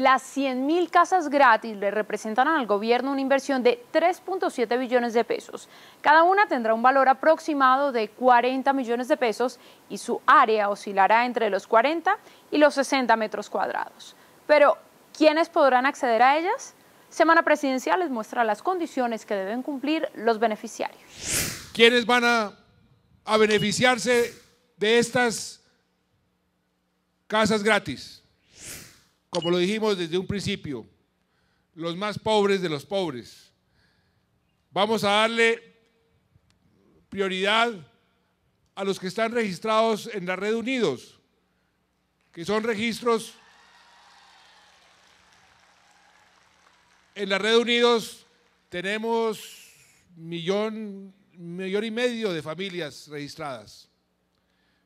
Las 100.000 casas gratis le representan al gobierno una inversión de 3.7 billones de pesos. Cada una tendrá un valor aproximado de 40 millones de pesos y su área oscilará entre los 40 y los 60 metros cuadrados. Pero, ¿quiénes podrán acceder a ellas? Semana Presidencial les muestra las condiciones que deben cumplir los beneficiarios. ¿Quiénes van a, a beneficiarse de estas casas gratis? Como lo dijimos desde un principio, los más pobres de los pobres. Vamos a darle prioridad a los que están registrados en la red Unidos, que son registros en la red Unidos tenemos millón, millón y medio de familias registradas,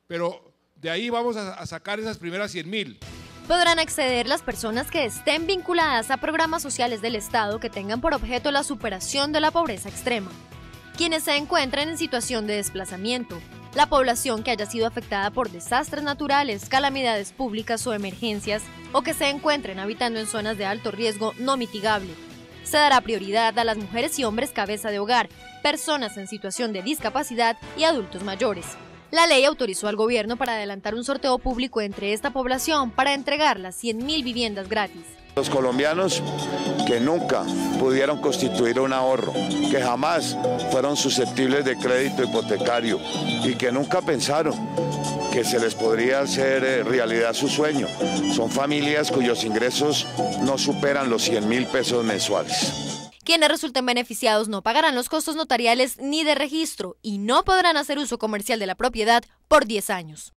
pero de ahí vamos a, sacar esas primeras 100 mil podrán acceder las personas que estén vinculadas a programas sociales del Estado que tengan por objeto la superación de la pobreza extrema, quienes se encuentren en situación de desplazamiento, la población que haya sido afectada por desastres naturales, calamidades públicas o emergencias, o que se encuentren habitando en zonas de alto riesgo no mitigable. Se dará prioridad a las mujeres y hombres cabeza de hogar, personas en situación de discapacidad y adultos mayores. La ley autorizó al gobierno para adelantar un sorteo público entre esta población para entregar las 100.000 viviendas gratis. Los colombianos que nunca pudieron constituir un ahorro, que jamás fueron susceptibles de crédito hipotecario y que nunca pensaron que se les podría hacer eh, realidad su sueño. Son familias cuyos ingresos no superan los 100 mil pesos mensuales. Quienes resulten beneficiados no pagarán los costos notariales ni de registro y no podrán hacer uso comercial de la propiedad por 10 años.